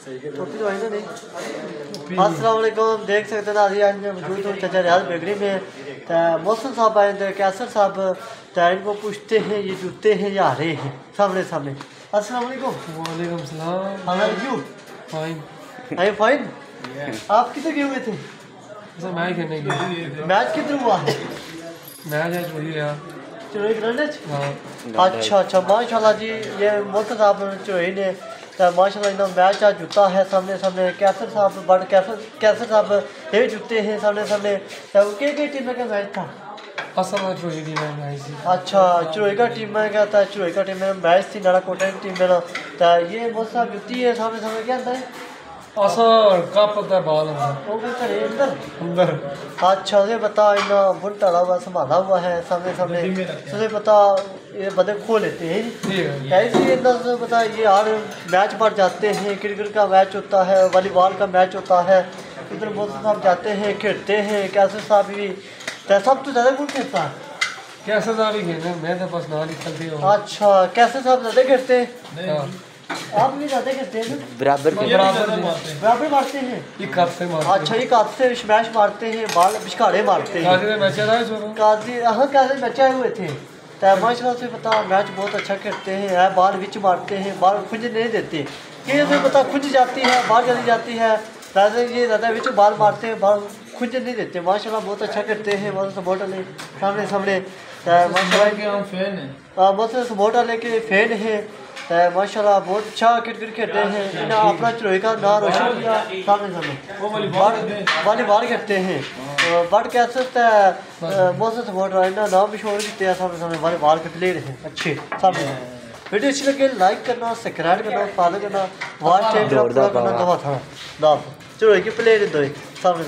टोपी तो आई ना नहीं अस्सलाम देख सकते हैं आज मैं मौजूद हूँ चाचा रियाज बेकरी में। तो मौसम साहब आए थे कैसर साहब? तो इनको पूछते हैं ये जूते हैं या हरे हैं? सामने सामने। अस्सलाम वालेकुम वालेकुम सलाम how are you fine I fine आप किधर गए हुए थे? मैच खेलने की मैच किधर हुआ? मैच है चोरी रहा। चुरई ग्राउंड हाँ। अच्छा अच्छा माशाल्लाह जी ये मोहतर साहब चुरई ने तो माशाल्लाह इन्होंने मैच आज जूता है सामने सामने। कैसर साहब बड़ कैसर कैसर साहब ये जुते हैं सामने सामने। तो के के टीम का मैच था? असल में चुरोई थी मैं मैच थी। अच्छा चुरोई का टीम में क्या? था चुरोई का टीम में मैच थी नाड़ा कोटा की टीम में ना। तो ये साहब जूती है सामने सामने क्या होता है है बॉल वो क्या अंदर। अंदर। अच्छा उसे बुन हुआ संभाला हुआ है सामने सामने। उसे बता ये बदे खो लेते हैं। ऐसे से बता ये हर मैच पर जाते हैं क्रिकेट का मैच होता है वॉलीबॉल का मैच होता है। इधर मोदी साहब जाते हैं खेलते हैं कैसे साहब भी तो सब तो ज़्यादा कौन खेलता है? कैसे था भी खेलने मैं तो बस ना निकलती हूँ। अच्छा कैसे साहब ज़्यादा खेलते हैं? हाँ। आप भी ज़्यादा खेलते हैं ना? बराबर बराबर बराबर मारते हैं। एक हाथ से मार अच्छा एक हाथ से स्मैश मारते हैं बाल बिछकाड़े मारते हैं। काजी है काजी हाँ कैसे बच्चे आए हुए थे। तो माशाल्लाह से पता मैच बहुत अच्छा खेलते हैं है बाल विच मारते हैं बाल खुंज नहीं देते। कि से पता खुंज जाती है बाहर चली जाती है। वैसे ये ज़्यादा विच बाल मारते हैं बाल खुंज नहीं देते। माशाल्लाह बहुत अच्छा करते हैं बहुत सपोर्ट वाले सामने सामने माशाल्लाह फ़ैन है? हाँ, बहुत सपोर्ट वाले के फ़ैन हैं। तो माशाल्लाह बहुत अच्छा क्रिकेट खेलते हैं। इन्हें अपना चलोई का नाम रोशन। किया सामने सामने। वॉलीबॉल खेलते हैं। बट कैसे बहुत से सपोर्ट रहा इन्हें नाम भी शोर हैं सामने सामने वॉलीबॉल के प्लेयर हैं। अच्छे सामने। वीडियो अच्छी लगे लाइक करना सब्सक्राइब करना फॉलो करना। वाच टाइम करना दवा था चलो की प्लेयर दो सामने